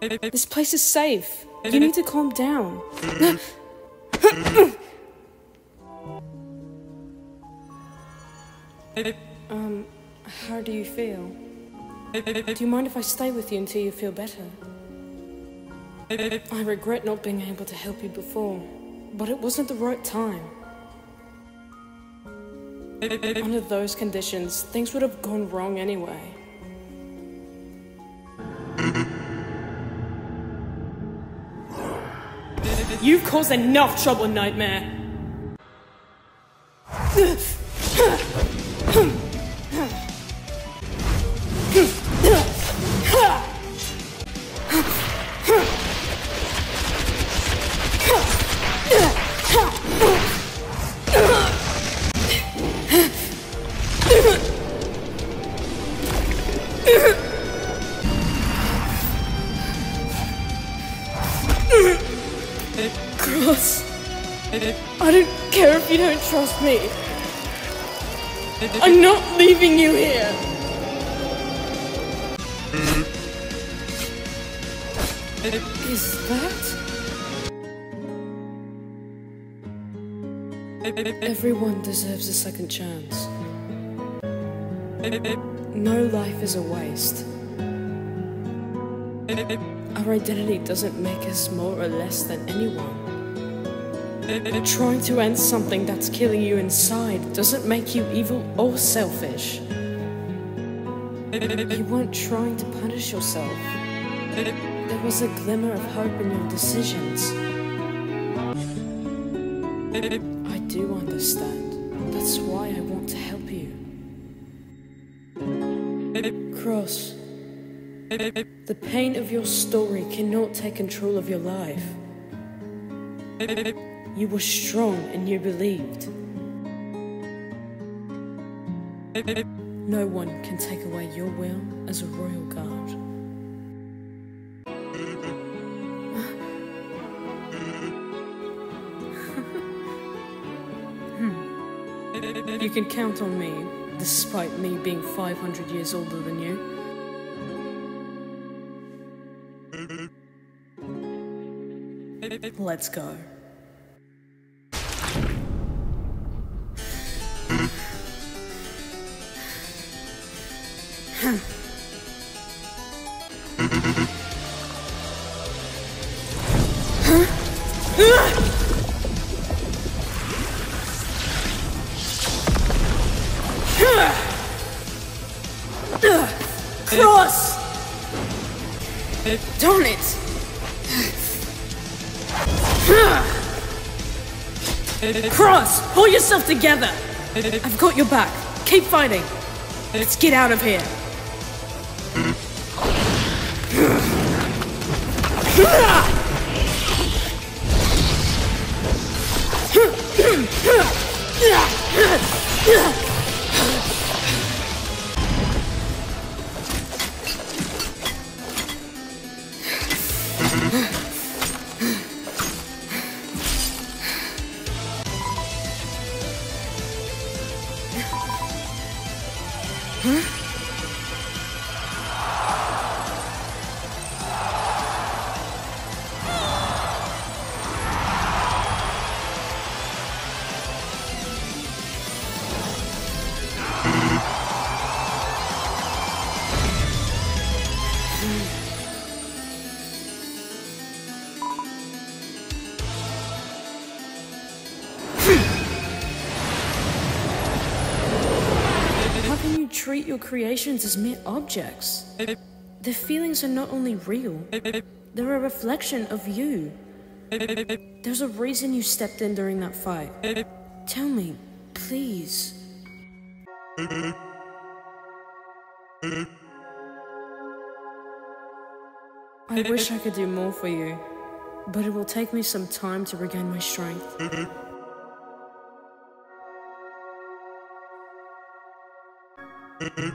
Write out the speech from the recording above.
This place is safe. You need to calm down. um, how do you feel? Do you mind if I stay with you until you feel better? I regret not being able to help you before, but it wasn't the right time. Under those conditions, things would have gone wrong anyway. You've caused enough trouble, Nightmare! I don't care if you don't trust me. I'm not leaving you here. Is that? Everyone deserves a second chance. No life is a waste. Our identity doesn't make us more or less than anyone. Trying to end something that's killing you inside doesn't make you evil or selfish. You weren't trying to punish yourself. There was a glimmer of hope in your decisions. I do understand. That's why I want to help you. Cross. The pain of your story cannot take control of your life. You were strong and you believed. No one can take away your will as a royal guard. You can count on me, despite me being 500 years older than you. Let's go. Cross! Darn it! Cross! Pull yourself together! I've got your back. Keep fighting. Let's get out of here. Huh? Treat your creations as mere objects? Their feelings are not only real, they're a reflection of you. There's a reason you stepped in during that fight. Tell me, please. I wish I could do more for you, but it will take me some time to regain my strength. Huh?